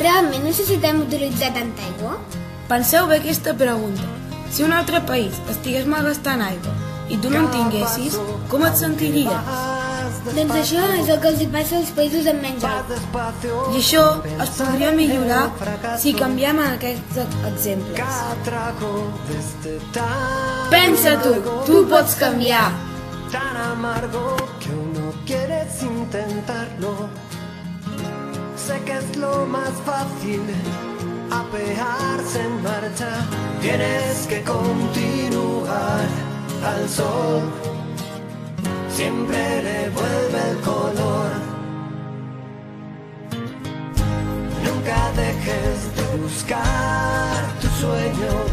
Realment necessitem utilitzar tanta aigua? Penseu bé aquesta pregunta. Si un altre país estigués malgastant aigua i tu no en tinguessis, com et sentiries? Doncs això és el que els hi passa als països amb menys aigua. I això es podria millorar si canviem en aquests exemples. Pensa tu, tu pots canviar. tan amargo que uno quieres intentarlo. Sé que es lo más fácil, apearse en marcha. Tienes que continuar al sol, siempre le vuelve el color. Nunca dejes de buscar tus sueños